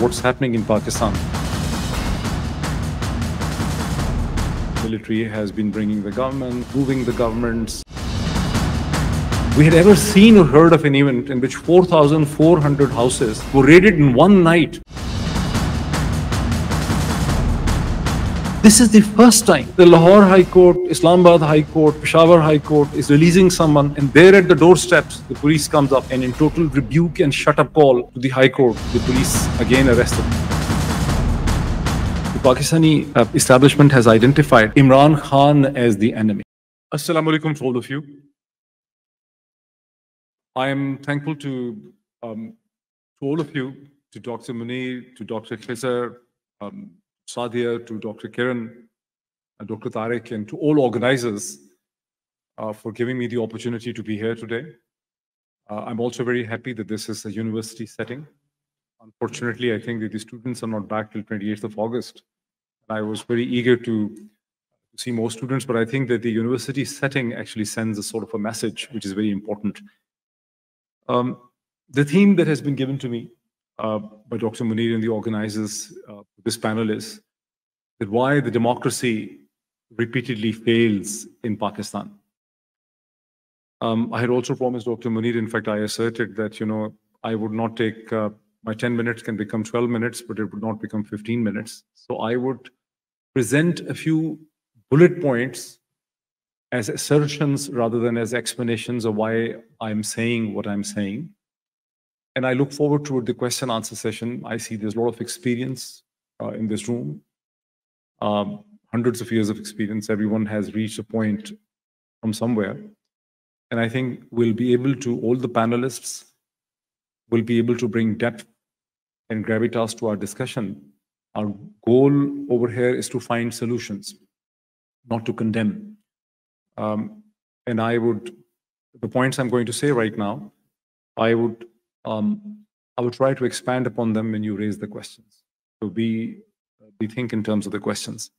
what's happening in Pakistan. Military has been bringing the government, moving the governments. We had ever seen or heard of an event in which 4,400 houses were raided in one night. This is the first time the Lahore High Court, Islamabad High Court, Peshawar High Court is releasing someone, and there at the doorsteps, the police comes up and in total rebuke and shut up call to the High Court, the police again arrested. The Pakistani uh, establishment has identified Imran Khan as the enemy. Assalamu alaikum to all of you. I am thankful to, um, to all of you, to Dr. Munir, to Dr. Khizar, um, Sadia, to Dr. Kiran, and Dr. Tariq, and to all organizers uh, for giving me the opportunity to be here today. Uh, I'm also very happy that this is a university setting. Unfortunately, I think that the students are not back till 28th of August. I was very eager to see more students, but I think that the university setting actually sends a sort of a message, which is very important. Um, the theme that has been given to me by Dr. Munir and the organizers uh, this panel is that why the democracy repeatedly fails in Pakistan. Um, I had also promised Dr. Munir, in fact, I asserted that, you know, I would not take, uh, my 10 minutes can become 12 minutes, but it would not become 15 minutes. So I would present a few bullet points as assertions rather than as explanations of why I'm saying what I'm saying. And I look forward to the question answer session. I see there's a lot of experience uh, in this room, um, hundreds of years of experience. Everyone has reached a point from somewhere. And I think we'll be able to, all the panelists will be able to bring depth and gravitas to our discussion. Our goal over here is to find solutions, not to condemn. Um, and I would, the points I'm going to say right now, I would um, I will try to expand upon them when you raise the questions. So we, we think in terms of the questions.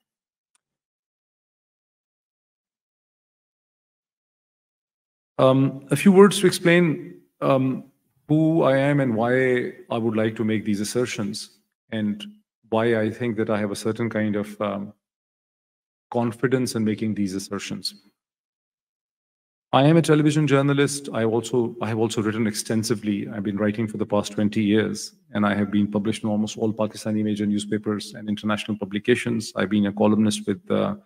Um, a few words to explain um, who I am and why I would like to make these assertions and why I think that I have a certain kind of um, confidence in making these assertions. I am a television journalist. I also I have also written extensively. I've been writing for the past 20 years, and I have been published in almost all Pakistani major newspapers and international publications. I've been a columnist with the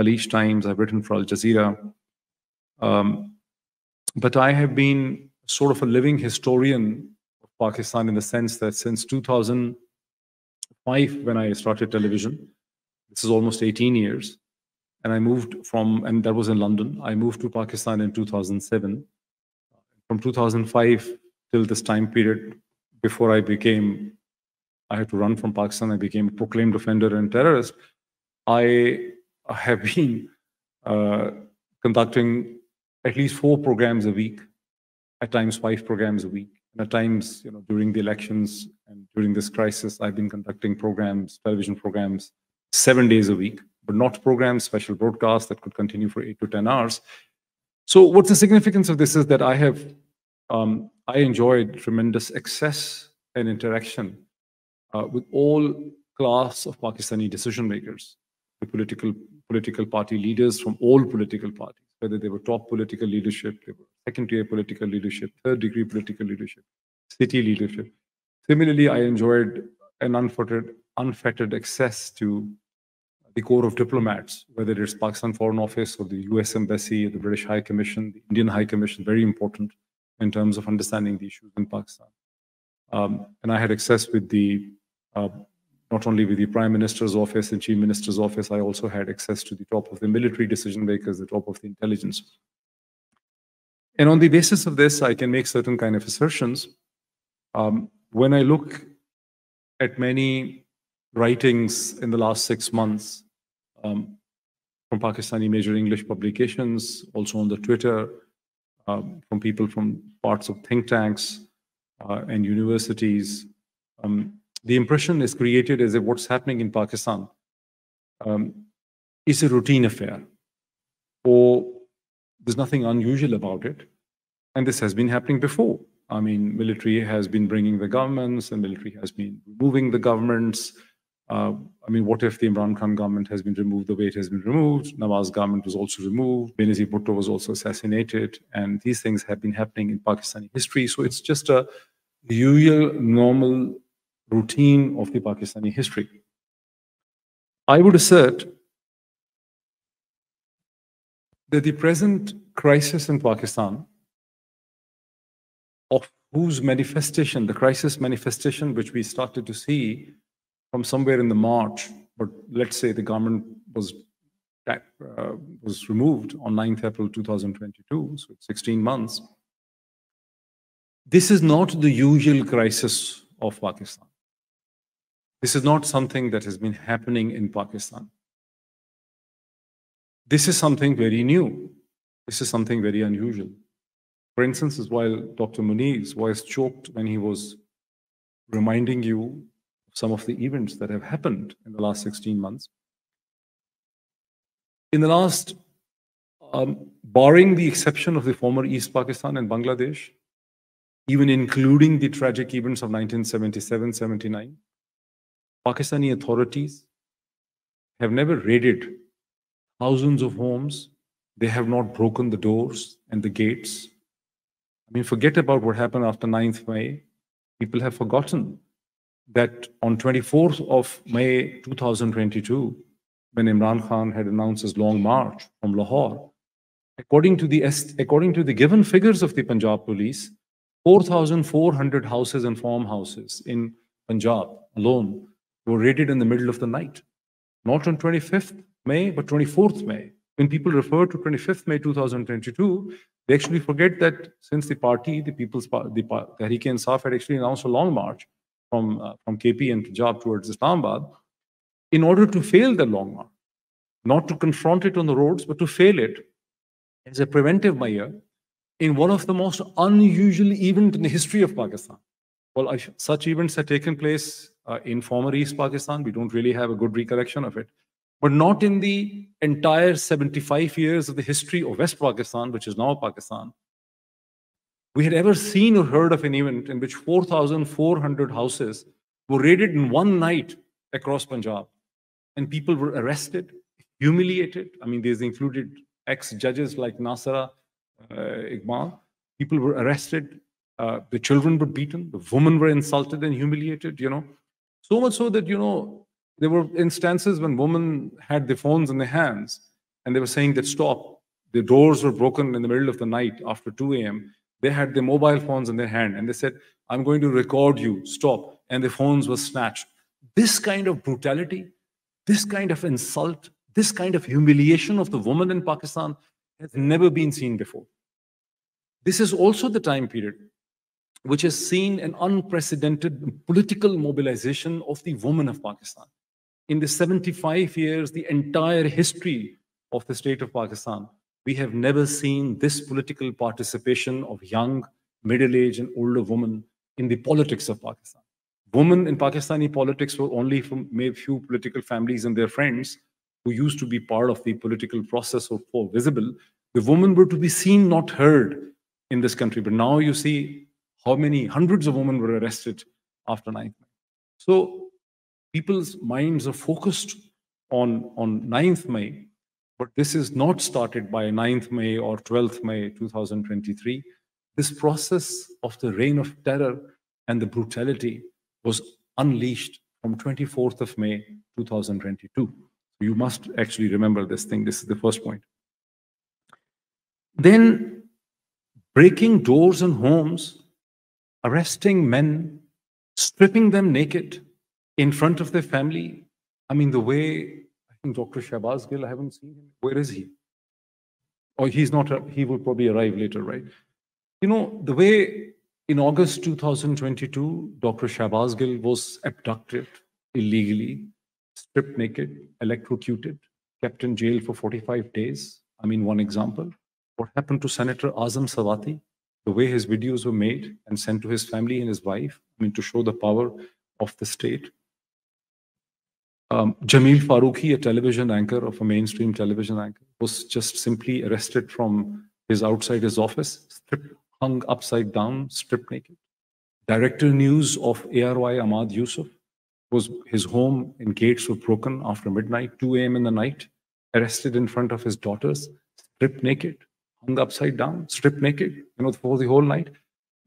Khaleej Times. I've written for Al Jazeera. Um, but I have been sort of a living historian of Pakistan in the sense that since 2005, when I started television, this is almost 18 years, and I moved from, and that was in London. I moved to Pakistan in 2007. From 2005 till this time period, before I became, I had to run from Pakistan, I became a proclaimed offender and terrorist. I have been uh, conducting at least four programs a week, at times five programs a week. And at times, you know, during the elections and during this crisis, I've been conducting programs, television programs, seven days a week but not programs, special broadcasts that could continue for eight to 10 hours. So what's the significance of this is that I have, um, I enjoyed tremendous access and interaction uh, with all class of Pakistani decision makers, the political, political party leaders from all political parties, whether they were top political leadership, they were second tier political leadership, third degree political leadership, city leadership. Similarly, I enjoyed an unfettered, unfettered access to the corps of diplomats, whether it's Pakistan Foreign Office or the US Embassy, the British High Commission, the Indian High Commission, very important in terms of understanding the issues in Pakistan. Um, and I had access with the, uh, not only with the Prime Minister's office and Chief Minister's office, I also had access to the top of the military decision makers, the top of the intelligence. And on the basis of this, I can make certain kind of assertions. Um, when I look at many writings in the last six months um, from Pakistani major English publications, also on the Twitter, um, from people from parts of think tanks uh, and universities. Um, the impression is created as if what's happening in Pakistan um, is a routine affair, or there's nothing unusual about it, and this has been happening before. I mean, military has been bringing the governments, and military has been removing the governments. Uh, I mean, what if the Imran Khan government has been removed the way it has been removed? Nawaz government was also removed. Benazir Bhutto was also assassinated. And these things have been happening in Pakistani history. So it's just a usual, normal routine of the Pakistani history. I would assert that the present crisis in Pakistan, of whose manifestation, the crisis manifestation which we started to see from somewhere in the March, but let's say the government was uh, was removed on 9th April 2022, so 16 months. This is not the usual crisis of Pakistan. This is not something that has been happening in Pakistan. This is something very new. This is something very unusual. For instance, is while Dr. Munir's voice choked when he was reminding you some of the events that have happened in the last 16 months. In the last, um, barring the exception of the former East Pakistan and Bangladesh, even including the tragic events of 1977 79, Pakistani authorities have never raided thousands of homes. They have not broken the doors and the gates. I mean, forget about what happened after 9th May. People have forgotten that on 24th of May 2022, when Imran Khan had announced his long march from Lahore, according to the according to the given figures of the Punjab police, 4,400 houses and farmhouses in Punjab alone were raided in the middle of the night. Not on 25th May, but 24th May. When people refer to 25th May 2022, they actually forget that since the party, the People's Party, the Tehreek-e-Insaf had actually announced a long march from, uh, from KP and Punjab towards Islamabad, in order to fail the long march, not to confront it on the roads, but to fail it as a preventive measure in one of the most unusual events in the history of Pakistan. Well, such events had taken place uh, in former East Pakistan. We don't really have a good recollection of it, but not in the entire 75 years of the history of West Pakistan, which is now Pakistan. We had ever seen or heard of an event in which 4,400 houses were raided in one night across Punjab, and people were arrested, humiliated. I mean, these included ex-judges like Nasira uh, Iqbal. People were arrested. Uh, the children were beaten. The women were insulted and humiliated, you know. So much so that, you know, there were instances when women had their phones in their hands and they were saying that stop. The doors were broken in the middle of the night after 2 a.m. They had their mobile phones in their hand and they said, I'm going to record you, stop. And the phones were snatched. This kind of brutality, this kind of insult, this kind of humiliation of the woman in Pakistan has never been seen before. This is also the time period which has seen an unprecedented political mobilization of the women of Pakistan. In the 75 years, the entire history of the state of Pakistan, we have never seen this political participation of young, middle-aged and older women in the politics of Pakistan. Women in Pakistani politics were only from maybe few political families and their friends who used to be part of the political process or, or visible. The women were to be seen, not heard in this country. But now you see how many hundreds of women were arrested after 9th May. So people's minds are focused on, on 9th May, but this is not started by 9th May or 12th May 2023. This process of the reign of terror and the brutality was unleashed from 24th of May 2022. You must actually remember this thing. This is the first point. Then breaking doors and homes arresting men, stripping them naked in front of their family. I mean, the way Dr. Shahbaz Gill, I haven't seen him. Where is he? Or oh, he's not, he will probably arrive later, right? You know, the way in August 2022, Dr. Shahbaz Gill was abducted illegally, stripped naked, electrocuted, kept in jail for 45 days. I mean, one example. What happened to Senator Azam Swati? the way his videos were made and sent to his family and his wife, I mean, to show the power of the state. Um, Jameel Farooqui, a television anchor of a mainstream television anchor, was just simply arrested from his outside his office, stripped hung upside down, stripped naked. Director news of ARY Ahmad Yusuf was his home and gates were broken after midnight, 2 a.m. in the night, arrested in front of his daughters, stripped naked, hung upside down, stripped naked, you know, for the whole night.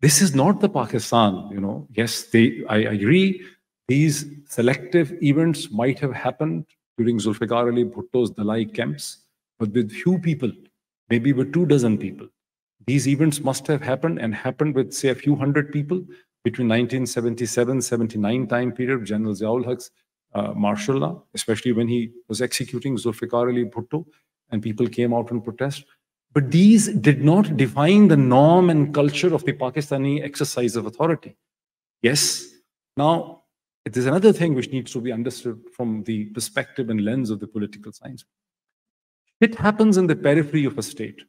This is not the Pakistan, you know. Yes, they, I agree, these selective events might have happened during Zulfikar Ali Bhutto's Dalai camps, but with few people, maybe with two dozen people. These events must have happened and happened with, say, a few hundred people between 1977-79 time period, General Ziaul Haq's uh, martial law, especially when he was executing Zulfikar Ali Bhutto, and people came out in protest. But these did not define the norm and culture of the Pakistani exercise of authority. Yes, now there's another thing which needs to be understood from the perspective and lens of the political science. It happens in the periphery of a state.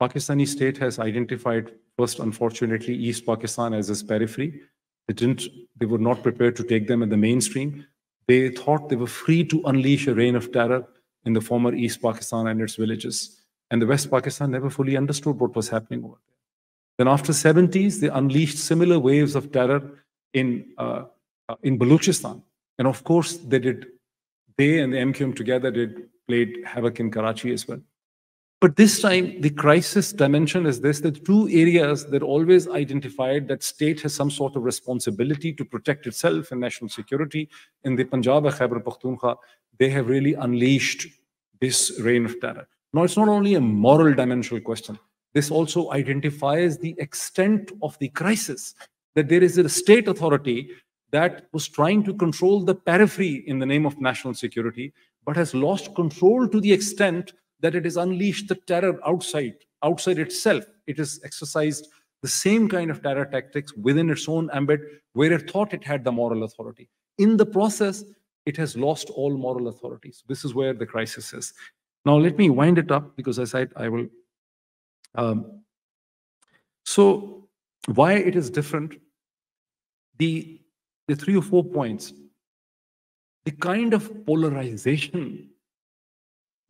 Pakistani state has identified first, unfortunately, East Pakistan as its periphery. They didn't, they were not prepared to take them in the mainstream. They thought they were free to unleash a reign of terror in the former East Pakistan and its villages. And the West Pakistan never fully understood what was happening over there. Then after 70s, they unleashed similar waves of terror in, uh, in Balochistan. And of course, they did, they and the MQM together did played havoc in Karachi as well. But this time, the crisis dimension is this, the two areas that always identified that state has some sort of responsibility to protect itself and national security. In the Punjab and Khyber Pakhtunkhwa, they have really unleashed this reign of terror. Now, it's not only a moral dimensional question. This also identifies the extent of the crisis, that there is a state authority that was trying to control the periphery in the name of national security, but has lost control to the extent that it has unleashed the terror outside, outside itself. It has exercised the same kind of terror tactics within its own ambit where it thought it had the moral authority. In the process, it has lost all moral authority. So this is where the crisis is. Now, let me wind it up because I said I will. Um, so, why it is different? The, the three or four points, the kind of polarization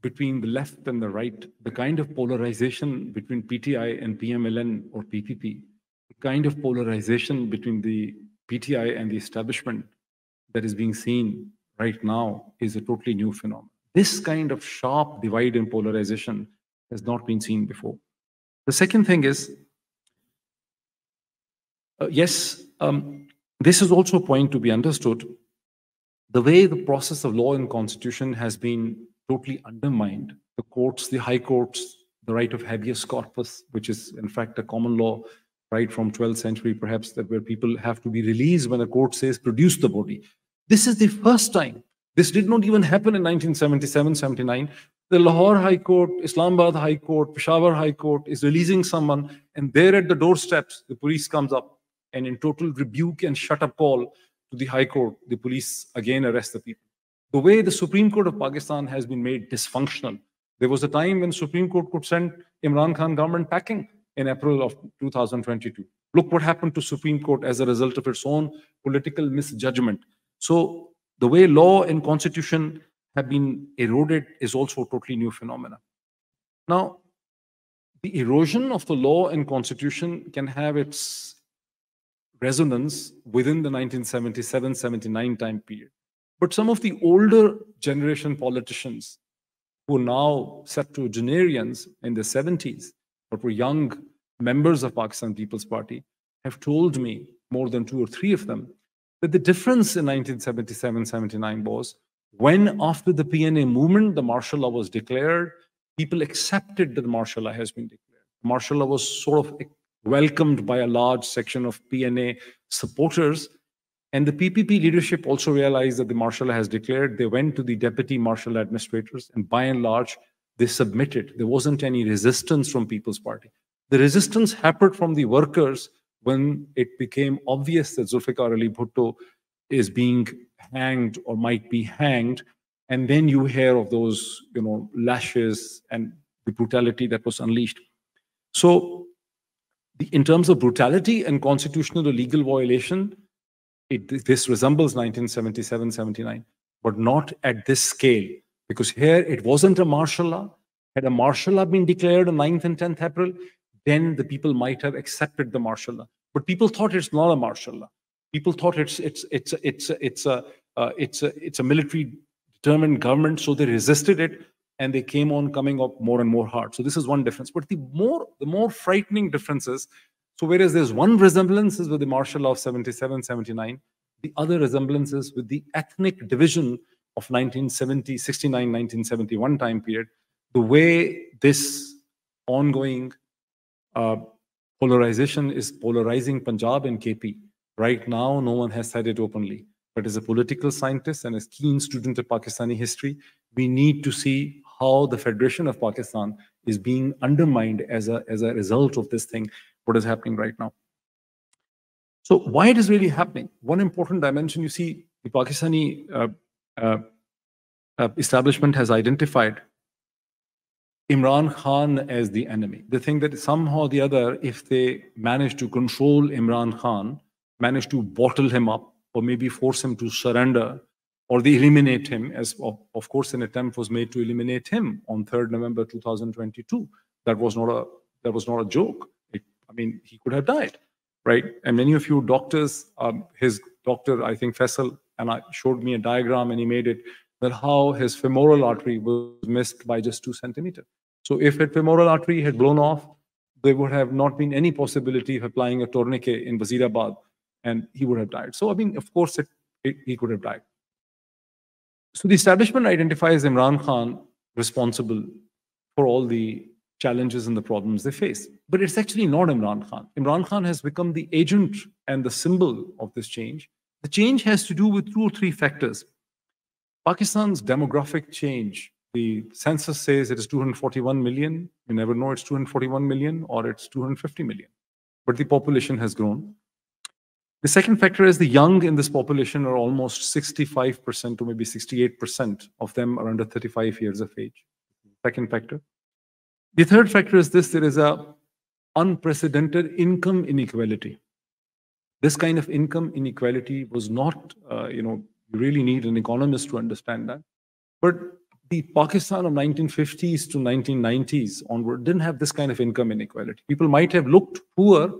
between the left and the right, the kind of polarization between PTI and PMLN or PPP, the kind of polarization between the PTI and the establishment that is being seen right now is a totally new phenomenon. This kind of sharp divide and polarization has not been seen before. The second thing is, uh, yes, um, this is also a point to be understood. The way the process of law and constitution has been totally undermined. The courts, the high courts, the right of habeas corpus, which is in fact a common law right from 12th century, perhaps, that where people have to be released when a court says produce the body. This is the first time. This did not even happen in 1977, 79. The Lahore High Court, Islamabad High Court, Peshawar High Court is releasing someone, and there at the doorsteps, the police comes up and in total rebuke and shut up call to the High Court, the police again arrest the people the way the Supreme Court of Pakistan has been made dysfunctional. There was a time when Supreme Court could send Imran Khan government packing in April of 2022. Look what happened to Supreme Court as a result of its own political misjudgment. So the way law and constitution have been eroded is also a totally new phenomena. Now, the erosion of the law and constitution can have its resonance within the 1977-79 time period. But some of the older generation politicians who are now septuagenarians in their 70s, but were young members of Pakistan People's Party, have told me, more than two or three of them, that the difference in 1977-79 was when after the PNA movement, the martial law was declared, people accepted that martial law has been declared. Martial law was sort of welcomed by a large section of PNA supporters and the PPP leadership also realized that the martial law has declared. They went to the deputy martial administrators, and by and large, they submitted. There wasn't any resistance from People's Party. The resistance happened from the workers when it became obvious that Zulfikar Ali Bhutto is being hanged or might be hanged. And then you hear of those, you know, lashes and the brutality that was unleashed. So, in terms of brutality and constitutional or legal violation, it, this resembles 1977, 79, but not at this scale. Because here it wasn't a martial law. Had a martial law been declared on 9th and 10th April, then the people might have accepted the martial law. But people thought it's not a martial law. People thought it's it's it's it's it's a uh, it's a it's a military determined government, so they resisted it and they came on coming up more and more hard. So this is one difference. But the more the more frightening differences. so whereas there's one resemblance with the martial law of 77, 79, the other resemblance with the ethnic division of 1970, 69, 1971 time period, the way this ongoing uh, polarization is polarizing Punjab and KP. Right now, no one has said it openly. But as a political scientist and as keen student of Pakistani history, we need to see how the Federation of Pakistan is being undermined as a, as a result of this thing, what is happening right now. So why it is really happening? One important dimension, you see, the Pakistani uh, uh, uh, establishment has identified Imran Khan as the enemy. They think that somehow or the other, if they manage to control Imran Khan, manage to bottle him up, or maybe force him to surrender, or they eliminate him, as of, of course an attempt was made to eliminate him on 3rd November 2022. That was not a that was not a joke. It, I mean, he could have died, right? And many of you doctors, um, his doctor, I think Faisal, and I showed me a diagram, and he made it that how his femoral artery was missed by just two centimeters. So if that femoral artery had blown off, there would have not been any possibility of applying a tourniquet in Wazirabad, and he would have died. So, I mean, of course, it, it, he could have died. So the establishment identifies Imran Khan responsible for all the challenges and the problems they face. But it's actually not Imran Khan. Imran Khan has become the agent and the symbol of this change. The change has to do with two or three factors. Pakistan's demographic change the census says it is 241 million. You never know it's 241 million or it's 250 million. But the population has grown. The second factor is the young in this population are almost 65% to maybe 68% of them are under 35 years of age. Second factor. The third factor is this, there is a unprecedented income inequality. This kind of income inequality was not, uh, you know, you really need an economist to understand that. But the Pakistan of 1950s to 1990s onward didn't have this kind of income inequality. People might have looked poor.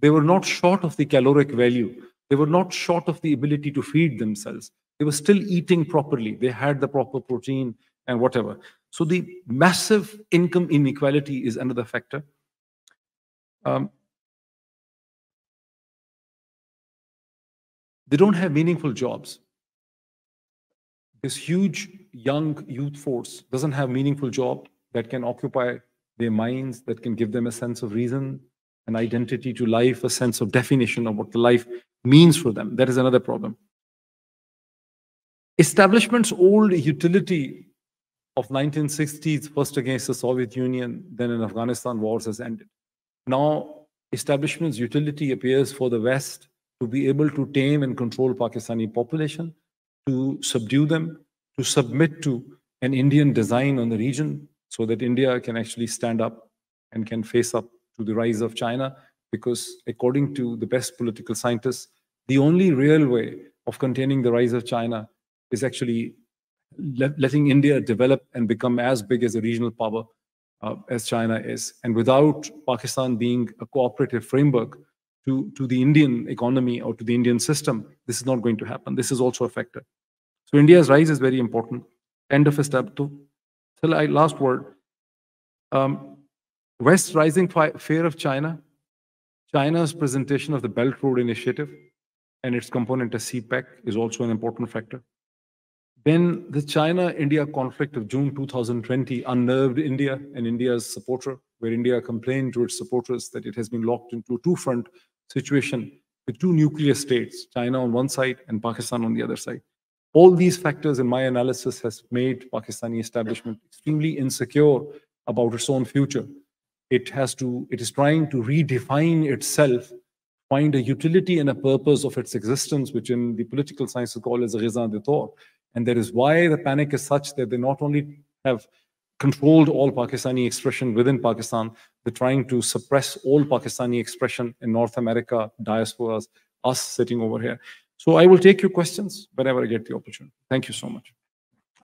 They were not short of the caloric value. They were not short of the ability to feed themselves. They were still eating properly. They had the proper protein and whatever. So the massive income inequality is another factor. Um, they don't have meaningful jobs this huge young youth force doesn't have meaningful job that can occupy their minds, that can give them a sense of reason, an identity to life, a sense of definition of what the life means for them. That is another problem. Establishment's old utility of 1960s, first against the Soviet Union, then in Afghanistan wars has ended. Now, establishment's utility appears for the West to be able to tame and control Pakistani population, to subdue them, to submit to an Indian design on the region so that India can actually stand up and can face up to the rise of China. Because according to the best political scientists, the only real way of containing the rise of China is actually let, letting India develop and become as big as a regional power uh, as China is. And without Pakistan being a cooperative framework to, to the Indian economy or to the Indian system, this is not going to happen. This is also a factor. So India's rise is very important. End of a step. To, till I last word. Um, West rising fear of China. China's presentation of the Belt Road Initiative and its component as CPEC is also an important factor. Then the China-India conflict of June 2020 unnerved India and India's supporter, where India complained to its supporters that it has been locked into a two-front situation with two nuclear states, China on one side and Pakistan on the other side. All these factors in my analysis has made Pakistani establishment extremely insecure about its own future. It has to, it is trying to redefine itself, find a utility and a purpose of its existence, which in the political science is called as a raison d'etre. And that is why the panic is such that they not only have controlled all Pakistani expression within Pakistan. They're trying to suppress all Pakistani expression in North America, diasporas, us sitting over here. So I will take your questions whenever I get the opportunity. Thank you so much.